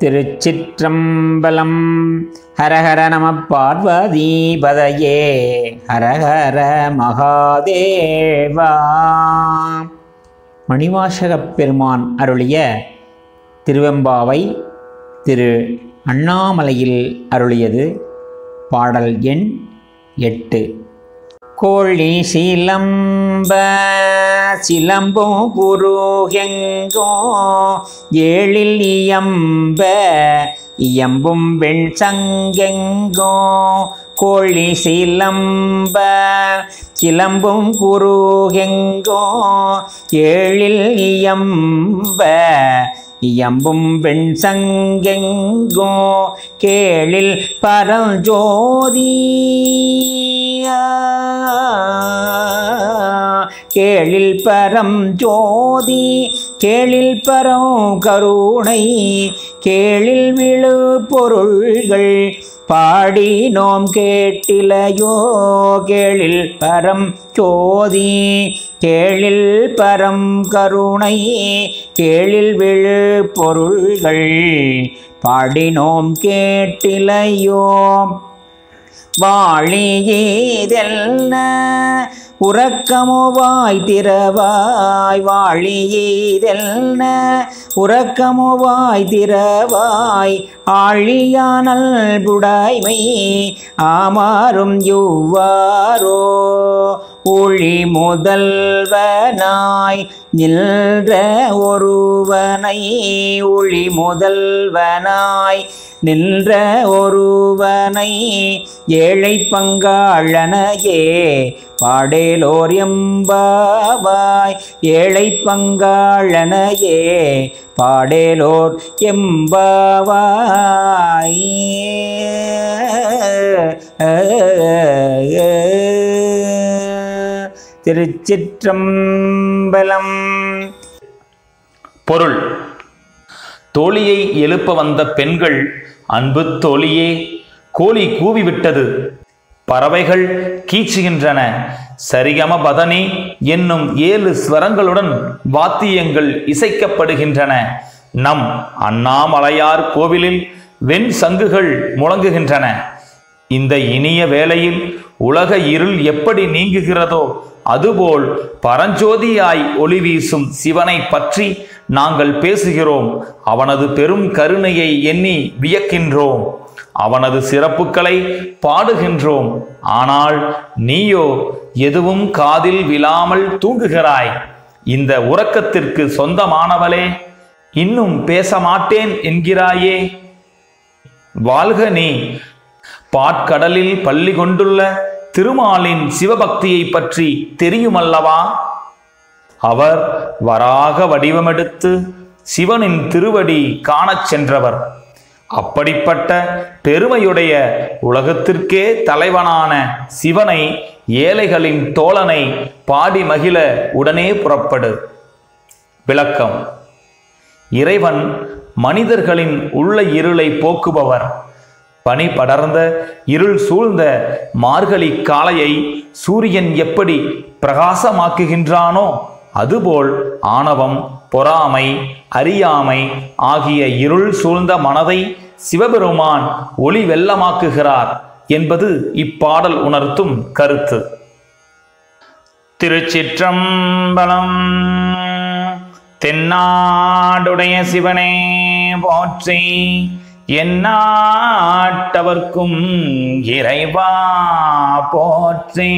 திருச்சிற்றம்பலம். ஹரஹர நம பார்வதீபதையே. ஹரஹர மகாதேவா. மணிவாசகப் பெருமான் அருளிய திருவெம்பாவை திரு அண்ணாமலையில் அருளியது பாடல் எண் எட்டு. கோழி சிலம்ப சிலம்பும் புருகெங்கோ ஏழில் இயம்ப இயம்பும் வெண் சங்கெங்கோ. கோழி சிலம்ப சிலம்பும் குருகெங்கோ ஏழில் இயம்ப இயம்பும் வெண் சங்கெங்கோ கேளில் பரஞ்சோதி கேளில் பரம் ஜோதி. கேளில் பரம் கருணை. கேளில் விழு பொருள்கள். பாடி நோம் கேட்டிலையோ கேளில் பரம் சோதி கேளில் பரம் கருணை கேளில் விழு பொருள்கள். பாடினோம் கேட்டிலையோ வாழியேதெல்ல. உறக்கமுவாய் திறவாய் வாழியேதெல்ல. உறக்கமுவாய் திறவாய் ஆழியானல் புடைமை ஆமாறும் யுவாரோ ஒளி முதல்வனாய் நின்ற ஒருவனை ஒளி முதல்வனாய் நின்ற ஒருவனை ஏழை பங்காளனையே பாடேலோர் எம்பாவாய். ஏழை பங்காளனையே பாடேலோர் எம்பாவாய். திருச்சிற்றம்பலம். பொருள். தோழியை எழுப்ப வந்த பெண்கள் அன்பு தோழியே கோழி கூவிவிட்டது. பறவைகள் கீச்சுகின்றன. சரிகம பதனி என்னும் ஏழு ஸ்வரங்களுடன் வாத்தியங்கள் இசைக்கப்படுகின்றன. நம் அண்ணாமலையார் கோவிலில் வெண் சங்குகள் முழங்குகின்றன. இந்த இனிய வேளையில் உலக இருள் எப்படி நீங்குகிறதோ அதுபோல் பரஞ்சோதியாய் ஒளி வீசும் சிவனை பற்றி நாங்கள் பேசுகிறோம். அவனது பெரும் கருணையை எண்ணி வியக்கின்றோம். அவனது சிறப்புகளை பாடுகின்றோம். ஆனால் நீயோ எதுவும் காதில் விழாமல் தூங்குகிறாய். இந்த உறக்கத்திற்கு சொந்தமானவளே இன்னும் பேச மாட்டேன் என்கிறாயே. வாழ்க நீ. பாட்கடலில் பள்ளி கொண்டுள்ள திருமாலின் சிவபக்தியை பற்றி தெரியுமல்லவா? அவர் வராக வடிவமெடுத்து சிவனின் திருவடி காணச் சென்றவர். அப்படிப்பட்ட பெருமையுடைய உலகத்திற்கே தலைவனான சிவனை ஏழைகளின் தோழனை பாடி மகிழ உடனே புறப்படு. விளக்கம். இறைவன் மனிதர்களின் உள்ள இருளை போக்குபவர். பனி படர்ந்த இருள் சூழ்ந்த மார்கழி காலையை சூரியன் எப்படி பிரகாசமாக்குகின்றானோ அதுபோல் ஆணவம் பொறாமை அறியாமை ஆகிய இருள் சூழ்ந்த மனதை சிவபெருமான் ஒளி வெள்ளமாக்குகிறார் என்பது இப்பாடல் உணர்த்தும் கருத்து. திருச்சிற்றம்பலம் தென்னாடுடைய சிவனே போற்றி என்னாட்டவர்க்கும் இறைவா போற்றே.